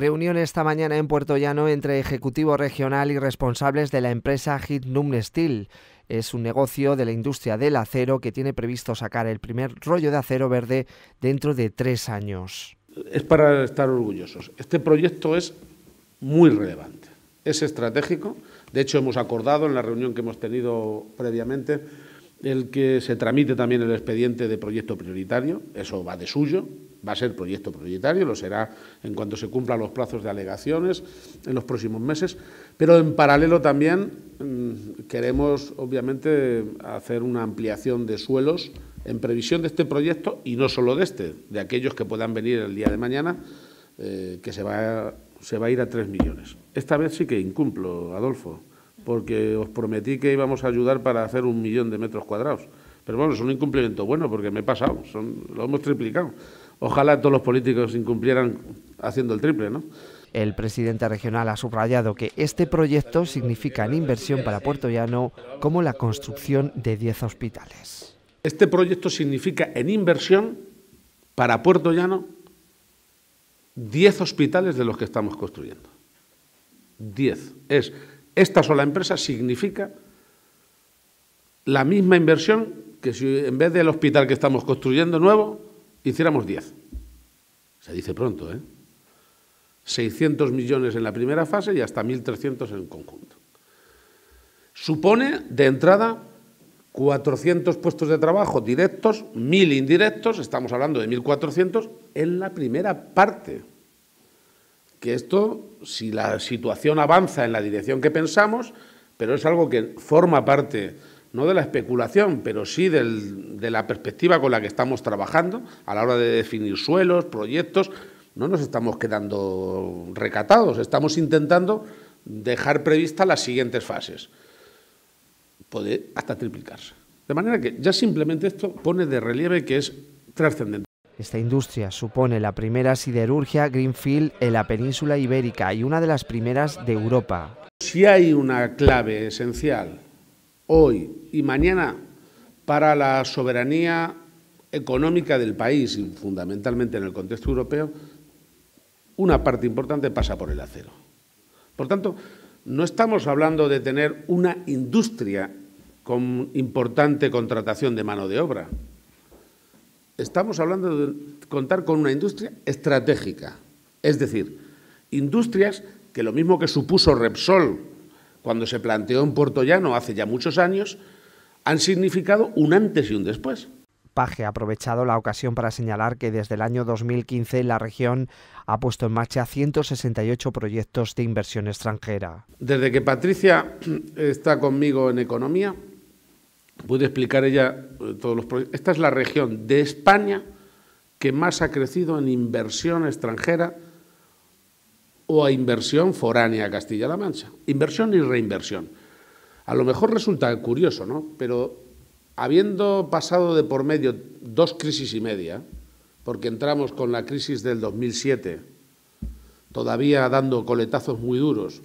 Reunión esta mañana en Puerto Llano entre Ejecutivo Regional y responsables de la empresa Hitnum Steel. Es un negocio de la industria del acero que tiene previsto sacar el primer rollo de acero verde dentro de tres años. Es para estar orgullosos. Este proyecto es muy relevante, es estratégico. De hecho, hemos acordado en la reunión que hemos tenido previamente el que se tramite también el expediente de proyecto prioritario, eso va de suyo, va a ser proyecto prioritario, lo será en cuanto se cumplan los plazos de alegaciones en los próximos meses, pero en paralelo también mm, queremos, obviamente, hacer una ampliación de suelos en previsión de este proyecto y no solo de este, de aquellos que puedan venir el día de mañana, eh, que se va, se va a ir a tres millones. Esta vez sí que incumplo, Adolfo porque os prometí que íbamos a ayudar para hacer un millón de metros cuadrados. Pero bueno, es un incumplimiento bueno porque me he pasado, lo hemos triplicado. Ojalá todos los políticos incumplieran haciendo el triple, ¿no? El presidente regional ha subrayado que este proyecto significa en inversión para Puerto Llano como la construcción de 10 hospitales. Este proyecto significa en inversión para Puerto Llano 10 hospitales de los que estamos construyendo. 10. Es esta sola empresa significa la misma inversión que si en vez del hospital que estamos construyendo nuevo, hiciéramos 10. Se dice pronto, ¿eh? 600 millones en la primera fase y hasta 1.300 en conjunto. Supone, de entrada, 400 puestos de trabajo directos, 1.000 indirectos, estamos hablando de 1.400, en la primera parte que esto, si la situación avanza en la dirección que pensamos, pero es algo que forma parte no de la especulación, pero sí de la perspectiva con la que estamos trabajando a la hora de definir suelos, proyectos, no nos estamos quedando recatados, estamos intentando dejar previstas las siguientes fases. Puede hasta triplicarse. De manera que ya simplemente esto pone de relieve que es trascendente. Esta industria supone la primera siderurgia Greenfield en la península ibérica y una de las primeras de Europa. Si hay una clave esencial hoy y mañana para la soberanía económica del país y fundamentalmente en el contexto europeo, una parte importante pasa por el acero. Por tanto, no estamos hablando de tener una industria con importante contratación de mano de obra estamos hablando de contar con una industria estratégica, es decir, industrias que lo mismo que supuso Repsol cuando se planteó en Puerto Llano hace ya muchos años, han significado un antes y un después. Paje ha aprovechado la ocasión para señalar que desde el año 2015 la región ha puesto en marcha 168 proyectos de inversión extranjera. Desde que Patricia está conmigo en economía, puede explicar ella eh, todos los proyectos. Esta es la región de España que más ha crecido en inversión extranjera o a inversión foránea a Castilla-La Mancha. Inversión y reinversión. A lo mejor resulta curioso, ¿no? Pero habiendo pasado de por medio dos crisis y media, porque entramos con la crisis del 2007, todavía dando coletazos muy duros,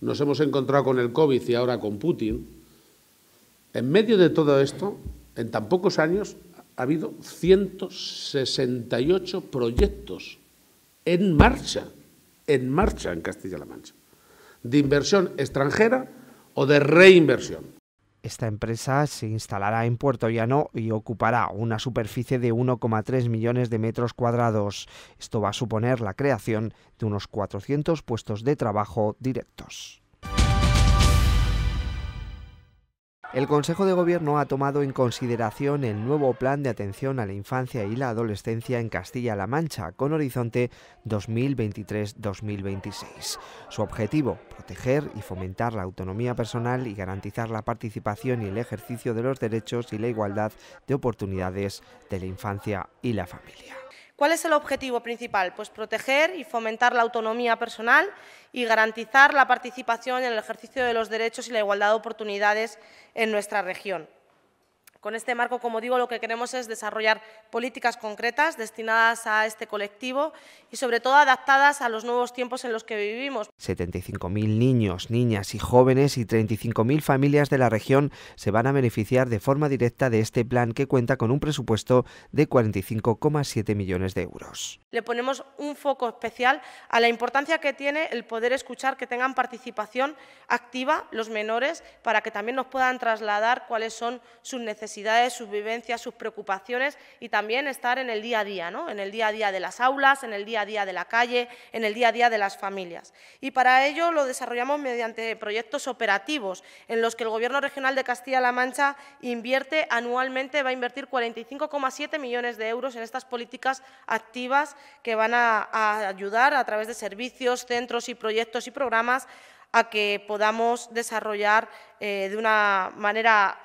nos hemos encontrado con el COVID y ahora con Putin, en medio de todo esto, en tan pocos años, ha habido 168 proyectos en marcha, en marcha en Castilla-La Mancha, de inversión extranjera o de reinversión. Esta empresa se instalará en Puerto Llano y ocupará una superficie de 1,3 millones de metros cuadrados. Esto va a suponer la creación de unos 400 puestos de trabajo directos. El Consejo de Gobierno ha tomado en consideración el nuevo plan de atención a la infancia y la adolescencia en Castilla-La Mancha con horizonte 2023-2026. Su objetivo, proteger y fomentar la autonomía personal y garantizar la participación y el ejercicio de los derechos y la igualdad de oportunidades de la infancia y la familia. ¿Cuál es el objetivo principal? Pues proteger y fomentar la autonomía personal y garantizar la participación en el ejercicio de los derechos y la igualdad de oportunidades en nuestra región. Con este marco, como digo, lo que queremos es desarrollar políticas concretas destinadas a este colectivo y, sobre todo, adaptadas a los nuevos tiempos en los que vivimos. 75.000 niños, niñas y jóvenes y 35.000 familias de la región se van a beneficiar de forma directa de este plan que cuenta con un presupuesto de 45,7 millones de euros. Le ponemos un foco especial a la importancia que tiene el poder escuchar que tengan participación activa los menores para que también nos puedan trasladar cuáles son sus necesidades necesidades, sus vivencias, sus preocupaciones y también estar en el día a día, ¿no? en el día a día de las aulas, en el día a día de la calle, en el día a día de las familias. Y para ello lo desarrollamos mediante proyectos operativos en los que el Gobierno regional de Castilla-La Mancha invierte anualmente, va a invertir 45,7 millones de euros en estas políticas activas que van a, ayudar a través de servicios, centros y proyectos y programas a que podamos desarrollar eh, de una manera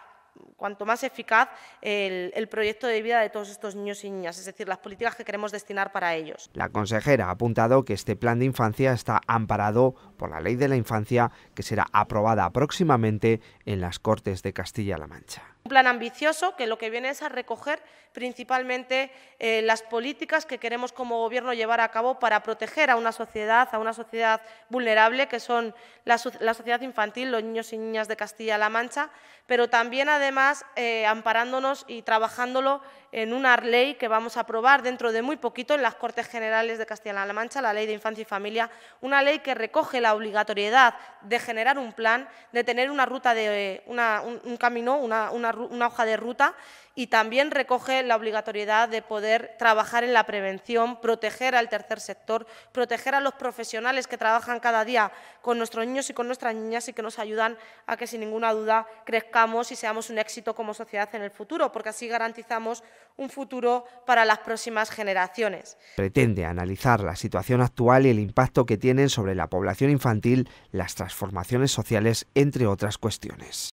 cuanto más eficaz el, proyecto de vida de todos estos niños y niñas, es decir, las políticas que queremos destinar para ellos. La consejera ha apuntado que este plan de infancia está amparado por la Ley de la Infancia que será aprobada próximamente en las Cortes de Castilla-La Mancha. Un plan ambicioso que lo que viene es a recoger principalmente eh, las políticas que queremos como Gobierno llevar a cabo para proteger a una sociedad, a una sociedad vulnerable, que son la, sociedad infantil, los niños y niñas de Castilla-La Mancha, pero también, además, eh, amparándonos y trabajándolo en una ley que vamos a aprobar dentro de muy poquito en las Cortes Generales de Castilla-La Mancha, la Ley de Infancia y Familia, una ley que recoge la obligatoriedad de generar un plan, de tener una ruta de un, camino, una, una hoja de ruta y también recoge la obligatoriedad de poder trabajar en la prevención, proteger al tercer sector, proteger a los profesionales que trabajan cada día con nuestros niños y con nuestras niñas y que nos ayudan a que sin ninguna duda crezcamos y seamos un éxito como sociedad en el futuro, porque así garantizamos un futuro para las próximas generaciones. Pretende analizar la situación actual y el impacto que tienen sobre la población infantil las transformaciones sociales, entre otras cuestiones.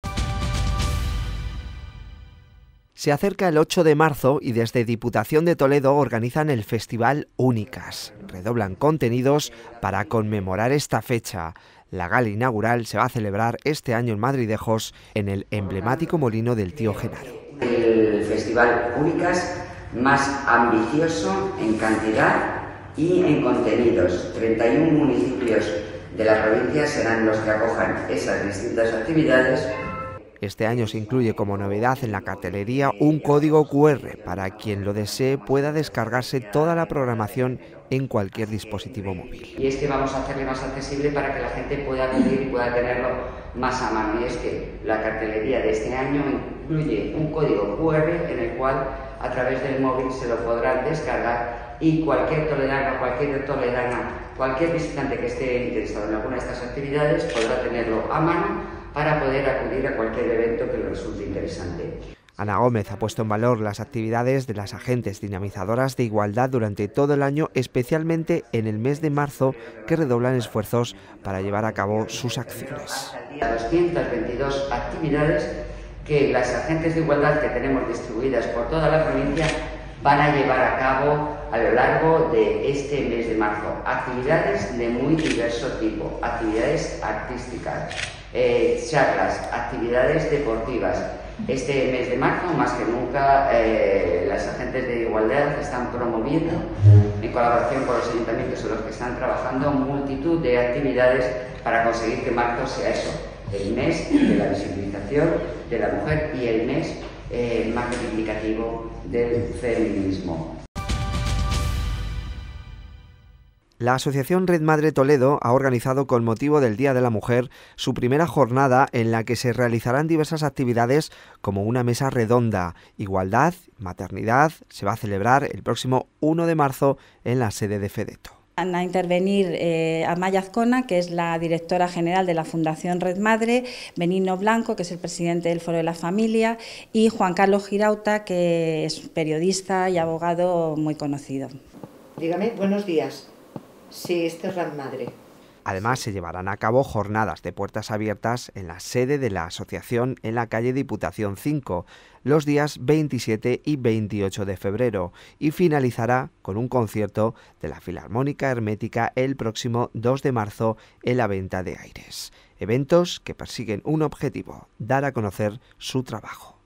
Se acerca el 8 de marzo y desde Diputación de Toledo organizan el Festival Únicas. Redoblan contenidos para conmemorar esta fecha. La gala inaugural se va a celebrar este año en Madridejos en el emblemático molino del tío Genaro. El Festival Únicas más ambicioso en cantidad y en contenidos. 31 municipios de la provincia serán los que acojan esas distintas actividades este año se incluye como novedad en la cartelería un código QR para quien lo desee pueda descargarse toda la programación en cualquier dispositivo móvil. Y es que vamos a hacerle más accesible para que la gente pueda acudir y pueda tenerlo más a mano. Y es que la cartelería de este año incluye un código QR en el cual a través del móvil se lo podrán descargar y cualquier toledano, cualquier toledana, cualquier visitante que esté interesado en alguna de estas actividades podrá tenerlo a mano para poder acudir a cualquier evento que le resulte interesante. Ana Gómez ha puesto en valor las actividades de las agentes dinamizadoras de igualdad durante todo el año, especialmente en el mes de marzo, que redoblan esfuerzos para llevar a cabo sus acciones. 222 actividades que las agentes de igualdad que tenemos distribuidas por toda la provincia van a llevar a cabo a lo largo de este mes de marzo. Actividades de muy diverso tipo, actividades artísticas, eh, charlas, actividades deportivas. Este mes de marzo, más que nunca, eh, las agentes de igualdad están promoviendo, en colaboración con los ayuntamientos en los que están trabajando, multitud de actividades para conseguir que marzo sea eso, el mes de la visibilización de la mujer y el mes eh, más reivindicativo del feminismo. La Asociación Red Madre Toledo ha organizado con motivo del Día de la Mujer su primera jornada en la que se realizarán diversas actividades como una mesa redonda. Igualdad, maternidad, se va a celebrar el próximo 1 de marzo en la sede de Fedeto. Van a intervenir eh, Amaya Azcona, que es la directora general de la Fundación Red Madre, Benigno Blanco, que es el presidente del Foro de la Familia, y Juan Carlos Girauta, que es periodista y abogado muy conocido. Dígame, buenos días. Sí, esto es Red Madre. Además, se llevarán a cabo jornadas de puertas abiertas en la sede de la asociación en la calle Diputación 5 los días 27 y 28 de febrero y finalizará con un concierto de la Filarmónica Hermética el próximo 2 de marzo en la venta de aires. Eventos que persiguen un objetivo, dar a conocer su trabajo.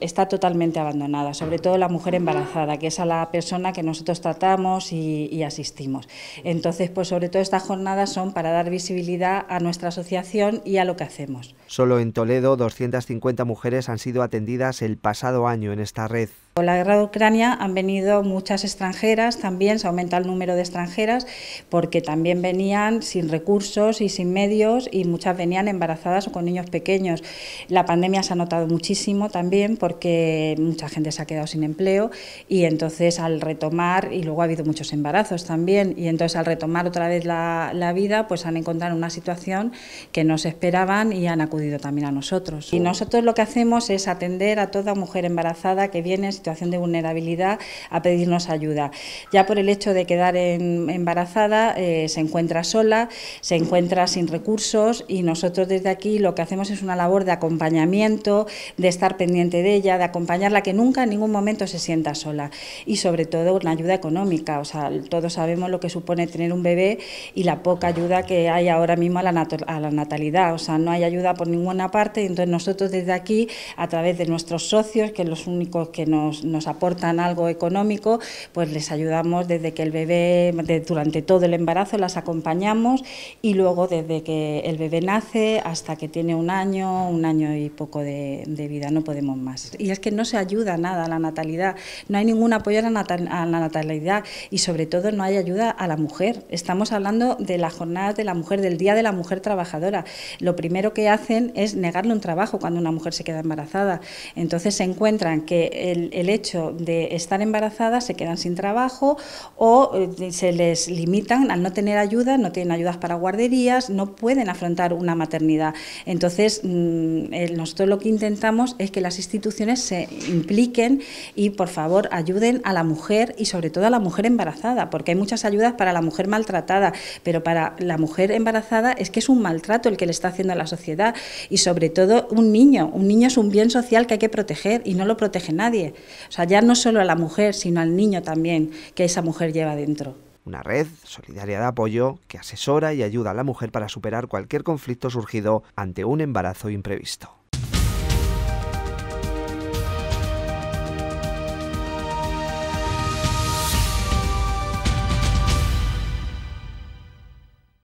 Está totalmente abandonada, sobre todo la mujer embarazada, que es a la persona que nosotros tratamos y, asistimos. Entonces, pues sobre todo estas jornadas son para dar visibilidad a nuestra asociación y a lo que hacemos. Solo en Toledo, 250 mujeres han sido atendidas el pasado año en esta red. Con la guerra de Ucrania han venido muchas extranjeras, también se aumenta el número de extranjeras porque también venían sin recursos y sin medios y muchas venían embarazadas o con niños pequeños. La pandemia se ha notado muchísimo también porque mucha gente se ha quedado sin empleo y entonces al retomar, y luego ha habido muchos embarazos también, y entonces al retomar otra vez la, la vida, pues han encontrado una situación que no se esperaban y han acudido también a nosotros. Y nosotros lo que hacemos es atender a toda mujer embarazada que viene en situación de vulnerabilidad a pedirnos ayuda. Ya por el hecho de quedar embarazada, eh, se encuentra sola, se encuentra sin recursos y nosotros desde aquí lo que hacemos es una labor de acompañamiento, de estar pendiente de ella, de acompañarla, que nunca en ningún momento se sienta sola y sobre todo una ayuda económica. O sea, todos sabemos lo que supone tener un bebé y la poca ayuda que hay ahora mismo a la, a la natalidad. O sea, no hay ayuda por ninguna parte y entonces nosotros desde aquí, a través de nuestros socios, que los únicos que nos nos, aportan algo económico, pues les ayudamos desde que el bebé, durante todo el embarazo las acompañamos y luego desde que el bebé nace hasta que tiene un año, un año y poco de, vida, no podemos más. Y es que no se ayuda nada a la natalidad, no hay ningún apoyo a la, natalidad y sobre todo no hay ayuda a la mujer. Estamos hablando de las jornadas de la mujer, del Día de la Mujer Trabajadora. Lo primero que hacen es negarle un trabajo cuando una mujer se queda embarazada. Entonces se encuentran que el, el hecho de estar embarazadas se quedan sin trabajo o eh, se les limitan al no tener ayuda, no tienen ayudas para guarderías, no pueden afrontar una maternidad. Entonces, mm, nosotros lo que intentamos es que las instituciones se impliquen y, por favor, ayuden a la mujer y sobre todo a la mujer embarazada, porque hay muchas ayudas para la mujer maltratada, pero para la mujer embarazada es que es un maltrato el que le está haciendo a la sociedad y sobre todo un niño. Un niño es un bien social que hay que proteger y no lo protege nadie. O sea, ya no solo a la mujer, sino al niño también que esa mujer lleva dentro. Una red solidaria de apoyo que asesora y ayuda a la mujer para superar cualquier conflicto surgido ante un embarazo imprevisto.